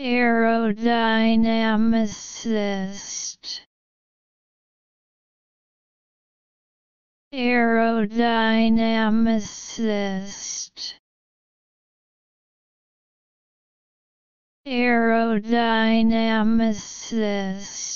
Aerodynamicist. Aerodynamicist. Aerodynamicist.